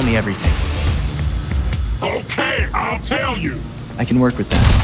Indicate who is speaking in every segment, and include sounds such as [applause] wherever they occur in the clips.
Speaker 1: tell me everything.
Speaker 2: Okay, I'll tell you.
Speaker 1: I can work with that.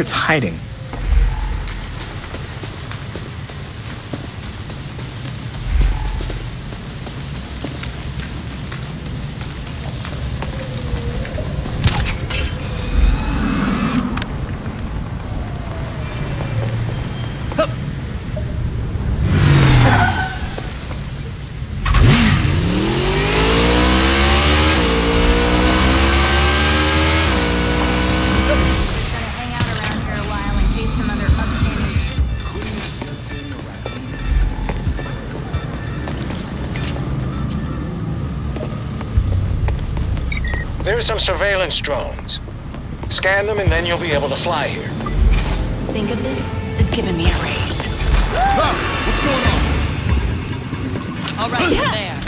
Speaker 3: It's hiding.
Speaker 4: There's some surveillance drones. Scan them and then you'll be able to fly here.
Speaker 5: Think of this as giving me a raise.
Speaker 6: What's going on?
Speaker 3: All right, you're there.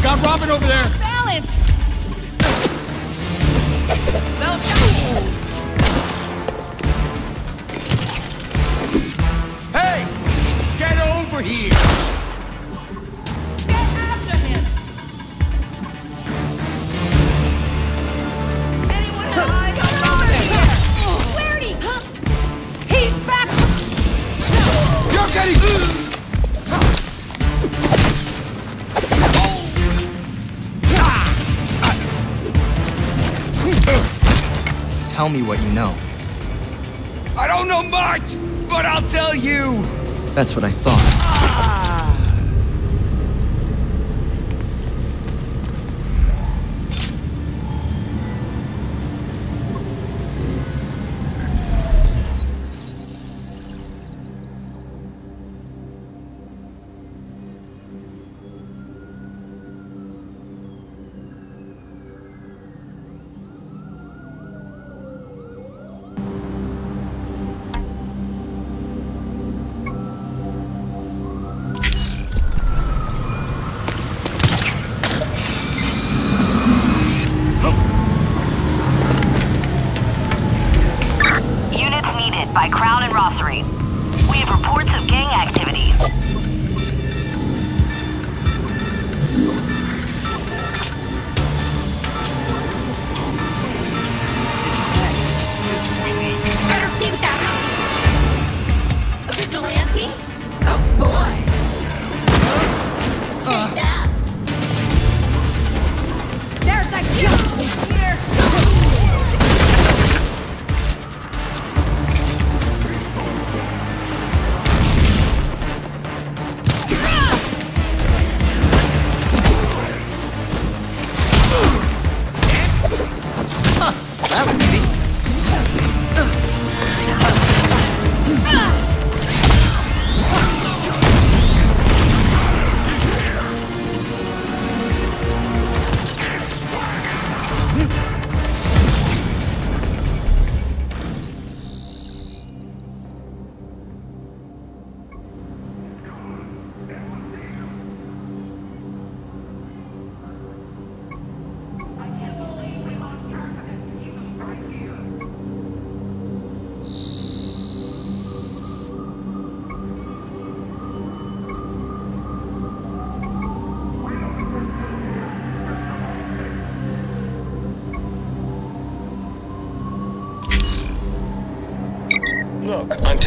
Speaker 6: Got Robin over there.
Speaker 3: Balance! Belt
Speaker 6: Hey! Get over here!
Speaker 1: Tell me what you know.
Speaker 6: I don't know much, but I'll tell you!
Speaker 1: That's what I thought.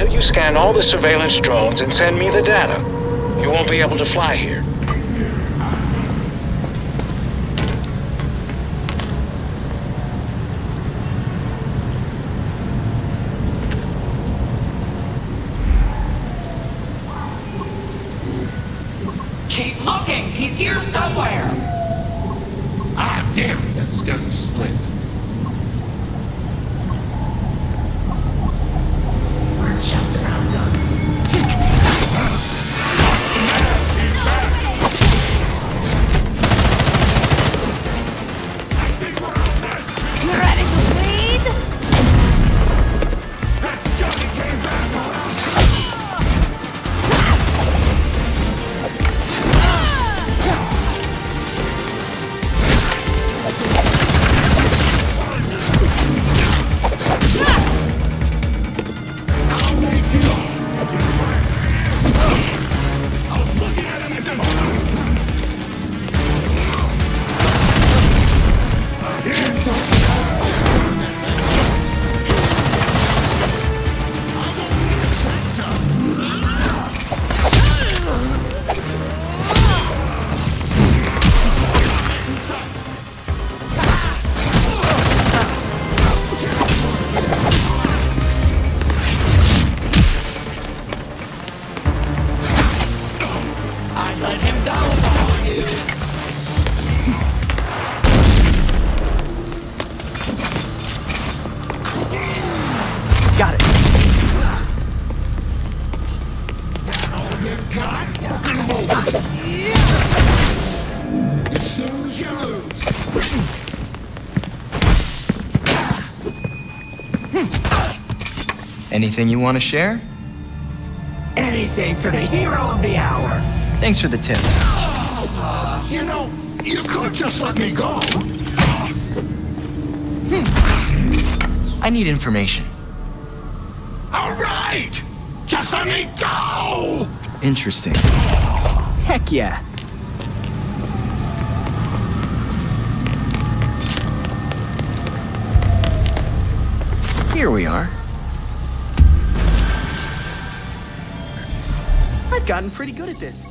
Speaker 2: Until you scan all the surveillance drones and send me the data, you won't be able to fly here.
Speaker 1: Anything you want to share?
Speaker 7: Anything for the hero of the hour!
Speaker 1: Thanks for the tip.
Speaker 7: You know, you could just let me go! Hmm.
Speaker 1: I need information.
Speaker 7: Alright! Just let me go!
Speaker 1: Interesting. Heck yeah. Here we are. Gotten pretty good at this.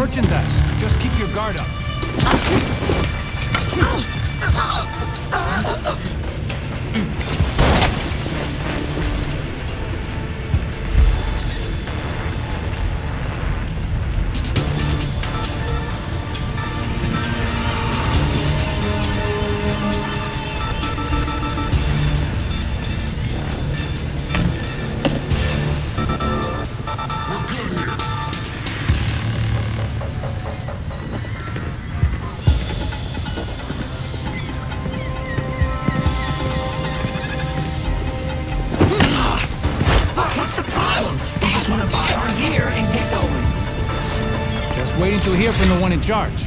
Speaker 8: Merchandise. Just keep your guard up. Charge.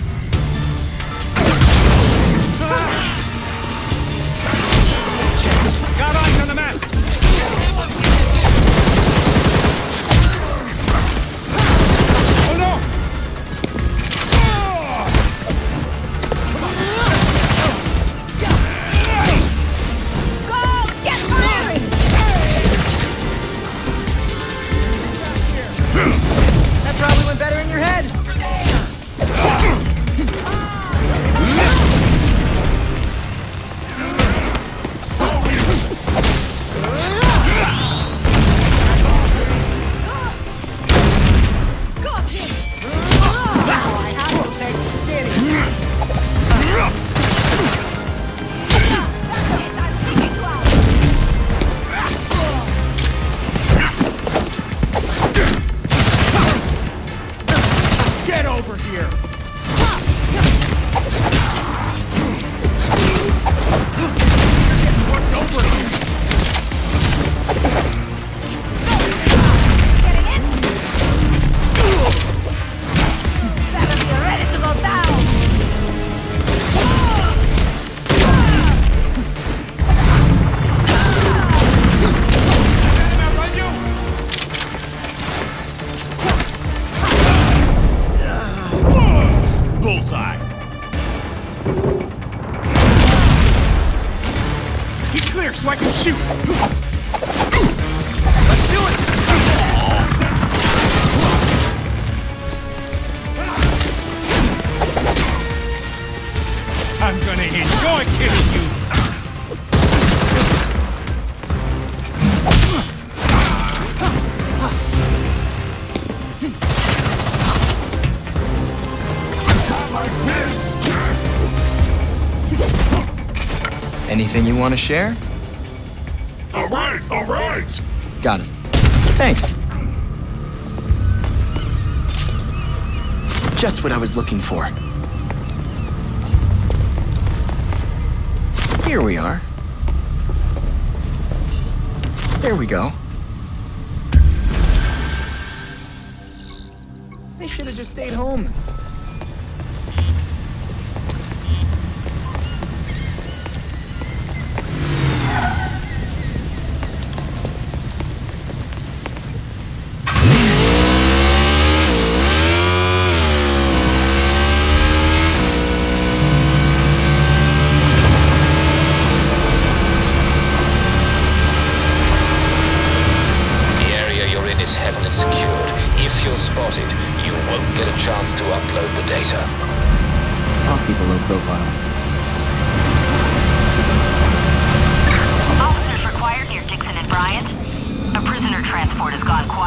Speaker 1: Want to share?
Speaker 9: All right, all right.
Speaker 1: Got it. Thanks. Just what I was looking for. Here we are. There we go. They should have just stayed home.
Speaker 10: Is heavily secured. If you're spotted, you won't get a chance to upload the data.
Speaker 1: I'll keep a low profile.
Speaker 11: Officers required near Dixon and Bryant. A prisoner transport has gone quiet.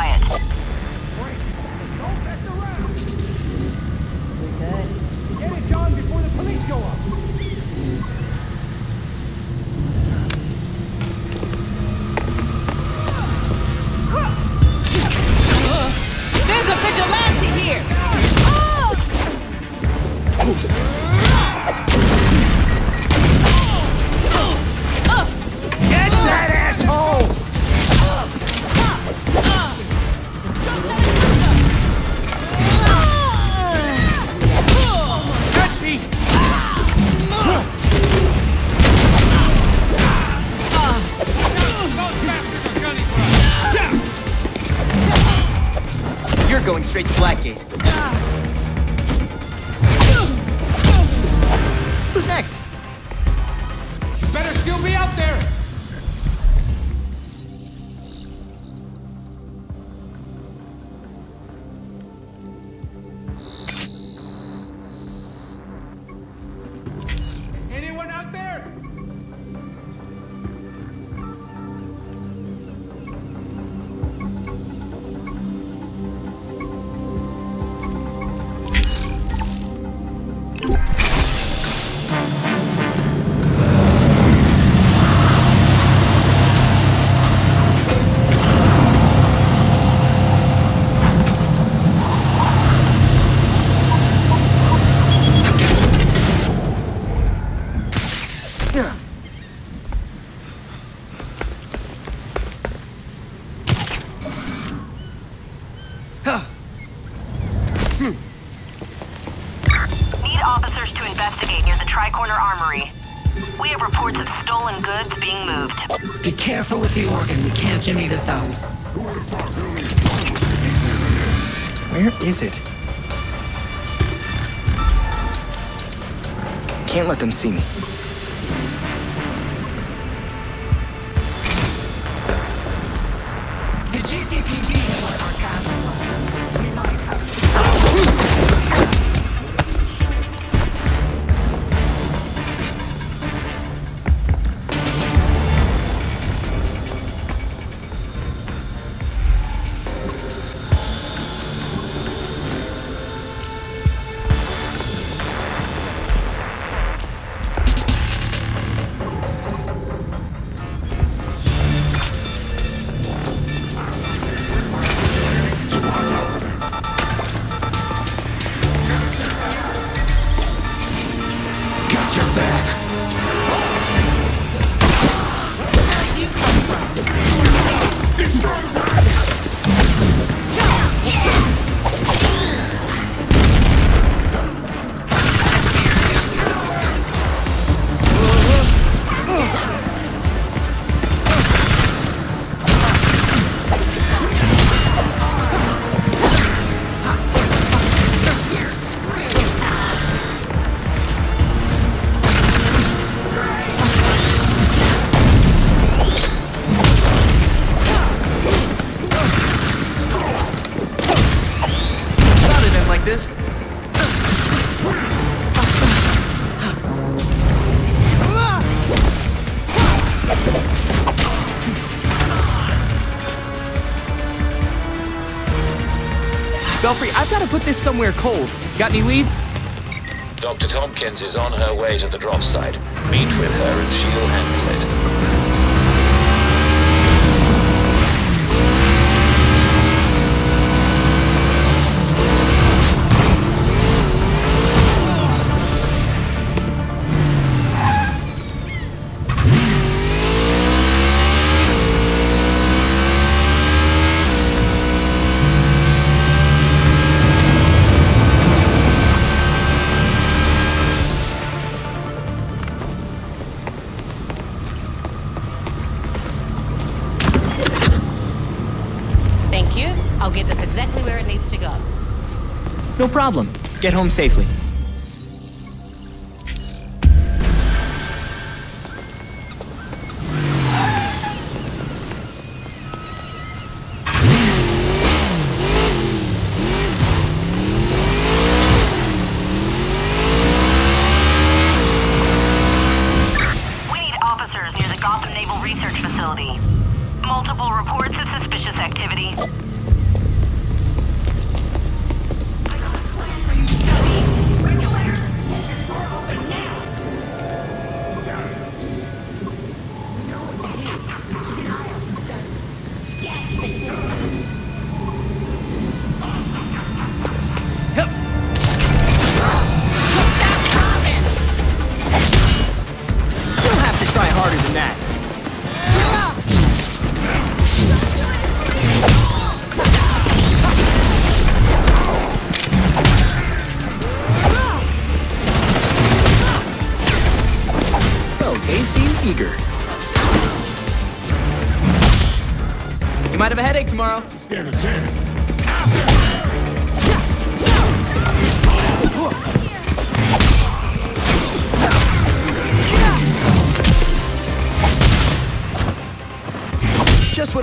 Speaker 2: Jimmy this out.
Speaker 1: Where is it? Can't let them see me.
Speaker 12: gotta put this somewhere cold. Got any leads?
Speaker 10: Dr. Thompkins is on her way to the drop site. Meet with her and she'll handle it.
Speaker 13: Get
Speaker 1: home safely.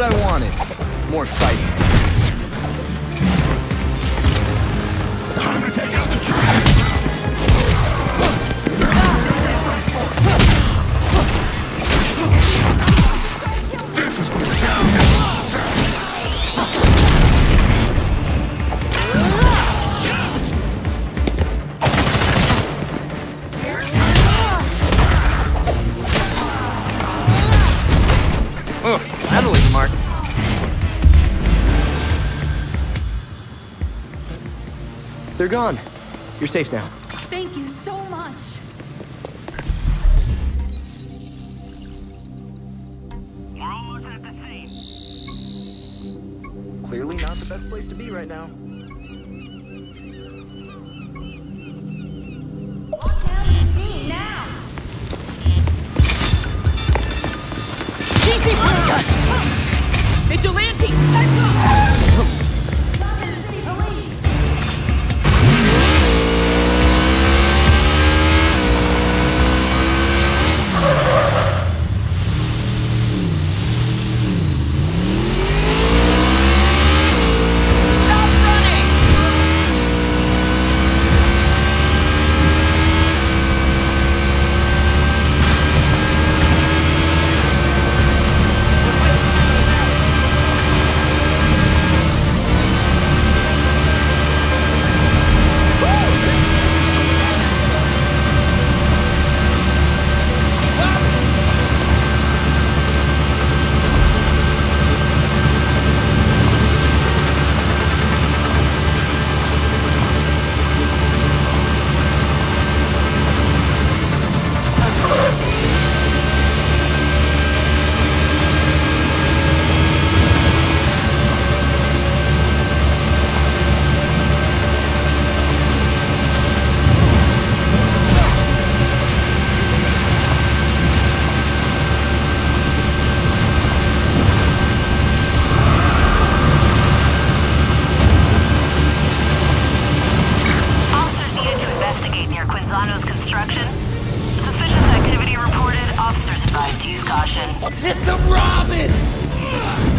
Speaker 1: On wanted. More fighting.
Speaker 2: Time to take out the trash!
Speaker 12: They're gone. You're safe now.
Speaker 14: Thank you
Speaker 11: construction. Suspicious activity reported. Officers advised to use caution.
Speaker 9: It's a Robin!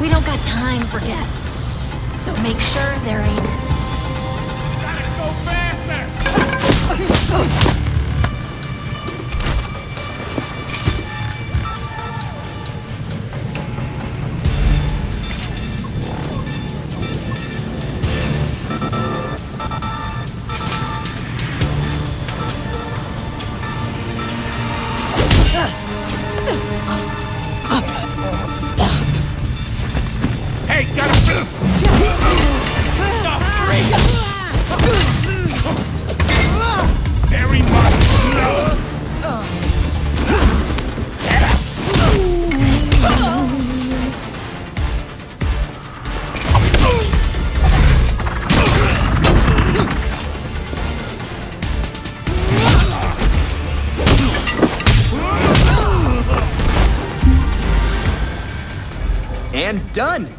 Speaker 5: We don't got time for guests, so make sure there ain't.
Speaker 2: Gotta go faster! [laughs]
Speaker 12: done!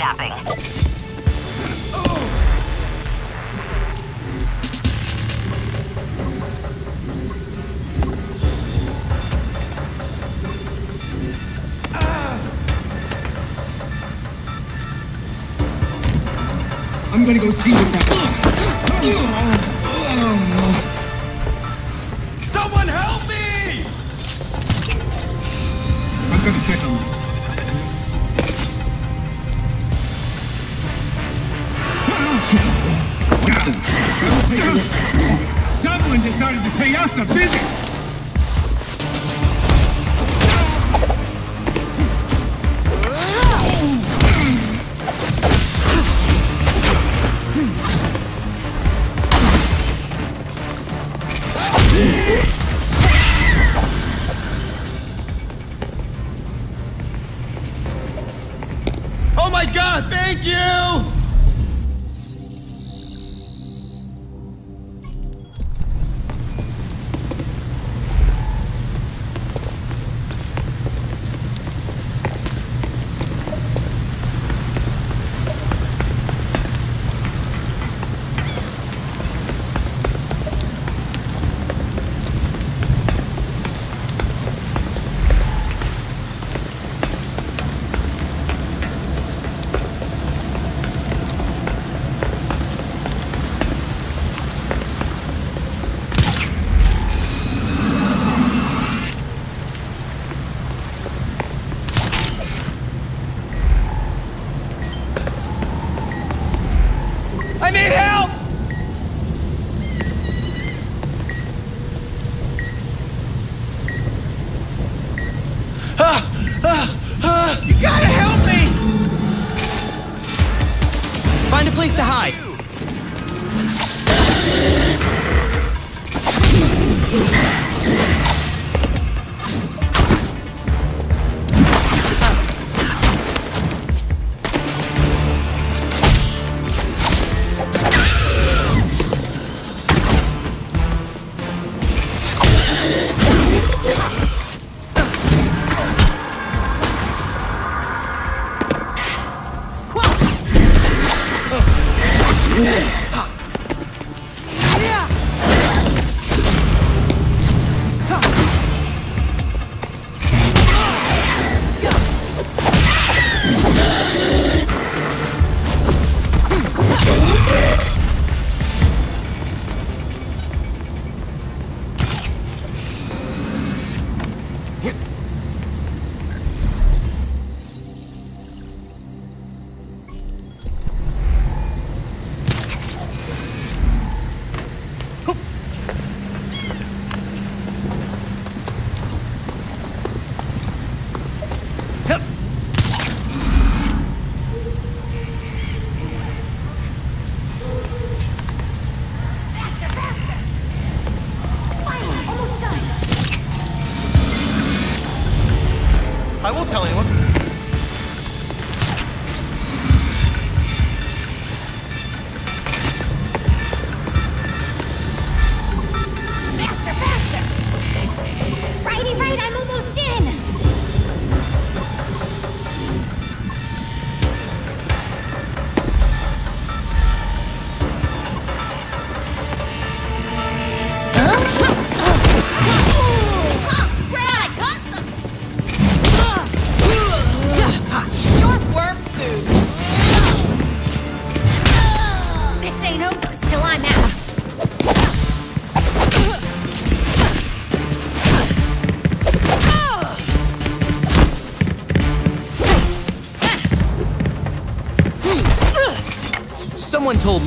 Speaker 9: zapping.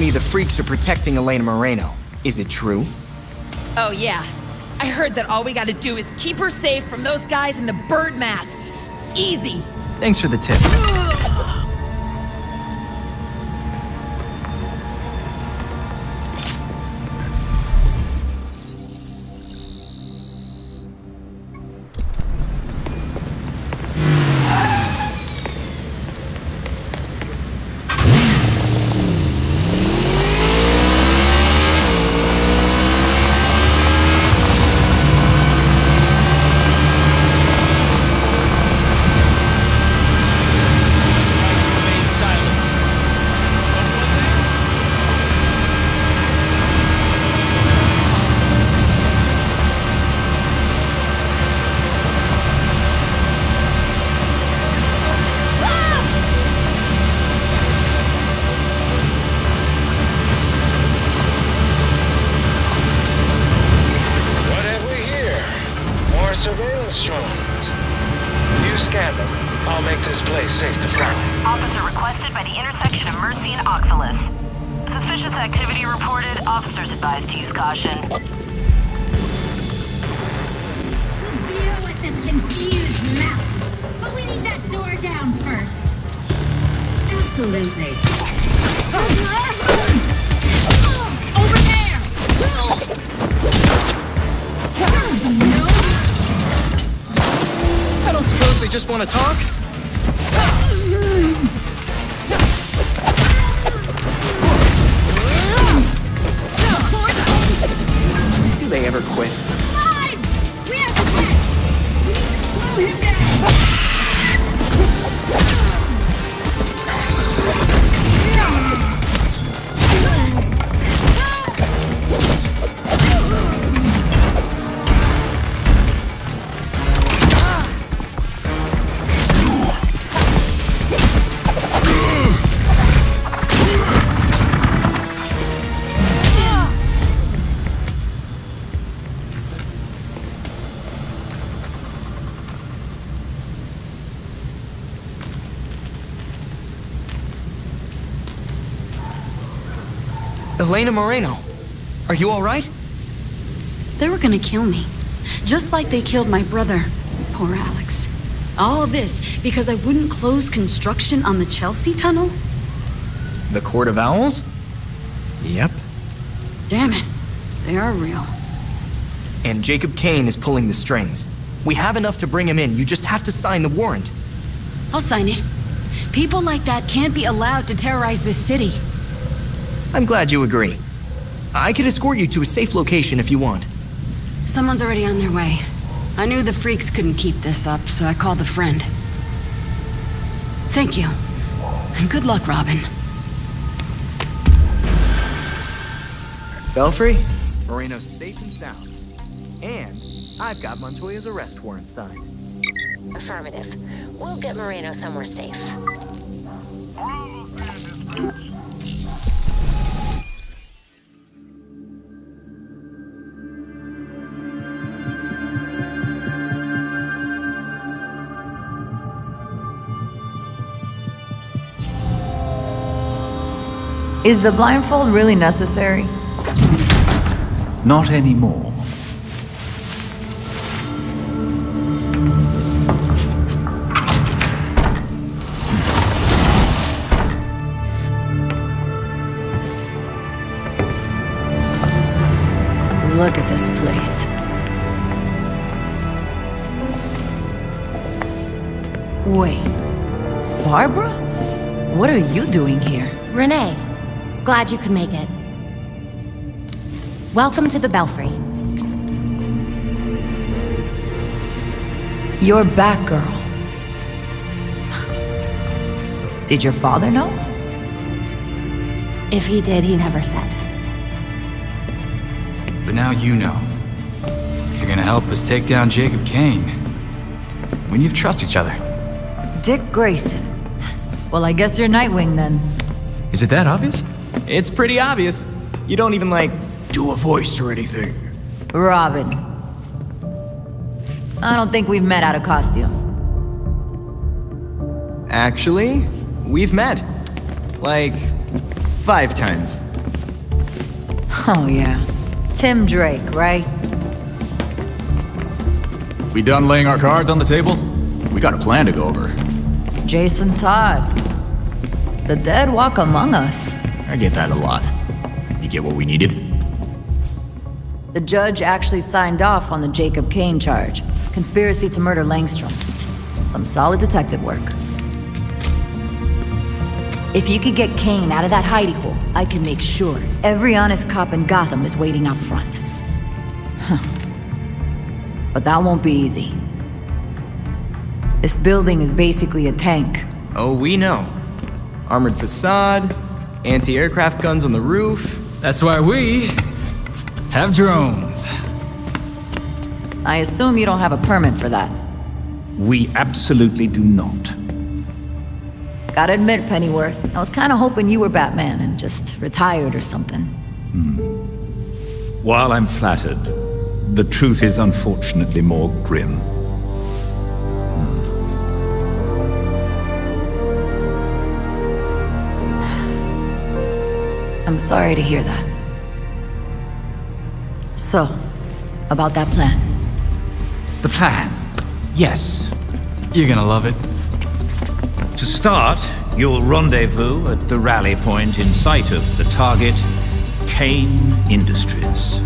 Speaker 9: me
Speaker 15: the
Speaker 1: freaks are protecting Elena Moreno. Is it true?
Speaker 14: Oh, yeah. I heard that all we gotta do is keep her safe from those guys in the bird masks. Easy.
Speaker 1: Thanks for the tip. Elena Moreno, are you alright?
Speaker 16: They were gonna kill me. Just like they killed my brother. Poor Alex. All this because I wouldn't close construction on the Chelsea tunnel?
Speaker 1: The Court of Owls? Yep.
Speaker 16: Damn it. They are real.
Speaker 1: And Jacob Kane is pulling the strings. We have enough to bring him in, you just have to sign the warrant.
Speaker 16: I'll sign it. People like that can't be allowed to terrorize this city.
Speaker 1: I'm glad you agree. I could escort you to a safe location if you want.
Speaker 16: Someone's already on their way. I knew the freaks couldn't keep this up, so I called a friend. Thank you. And good luck, Robin.
Speaker 1: Belfry, Moreno's safe and sound. And I've got Montoya's arrest warrant signed.
Speaker 13: Affirmative. We'll get Moreno somewhere safe.
Speaker 17: Is the blindfold really necessary?
Speaker 18: Not anymore.
Speaker 17: Look at this place. Wait. Barbara? What are you doing here?
Speaker 13: Renee, glad you could make it. Welcome to the Belfry.
Speaker 17: You're Batgirl. [sighs] Did your father know?
Speaker 13: If he did, he never said.
Speaker 19: But now you know. If you're gonna help us take down Jacob Kane, we need to trust each other.
Speaker 17: Dick Grayson. Well, I guess you're Nightwing then.
Speaker 19: Is it that obvious?
Speaker 12: It's pretty obvious. You don't even, like, do a voice or anything.
Speaker 17: Robin. I don't think we've met out of costume.
Speaker 12: Actually, we've met. Like, five times.
Speaker 17: Oh, yeah. Tim Drake, right?
Speaker 20: We done laying our cards on the table? We got a plan to go over.
Speaker 17: Jason Todd. The dead walk among us.
Speaker 20: I get that a lot. You get what we needed?
Speaker 17: The judge actually signed off on the Jacob Kane charge conspiracy to murder Langstrom. Some solid detective work. If you could get Kane out of that hidey hole, I can make sure every honest cop in Gotham is waiting out front. Huh. But that won't be easy. This building is basically a tank.
Speaker 1: Oh, we know. Armored facade, anti-aircraft guns on the roof.
Speaker 19: That's why we have drones.
Speaker 17: I assume you don't have a permit for that.
Speaker 18: We absolutely do not.
Speaker 17: Gotta admit, Pennyworth, I was kinda hoping you were Batman and just retired or something. Hmm.
Speaker 18: While I'm flattered, the truth is unfortunately more grim.
Speaker 17: I'm sorry to hear that. So, about that plan.
Speaker 18: The plan. Yes.
Speaker 19: You're gonna love it.
Speaker 18: To start, you'll rendezvous at the rally point in sight of the target, Kane Industries.